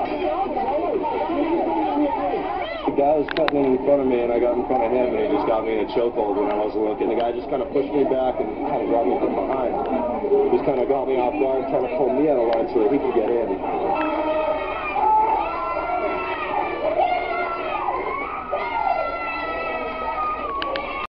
The guy was cutting in front of me, and I got in front of him, and he just got me in a chokehold when I wasn't looking. The guy just kind of pushed me back and kind of grabbed me from behind. Just kind of got me off guard, trying to pull me out of line so that he could get in.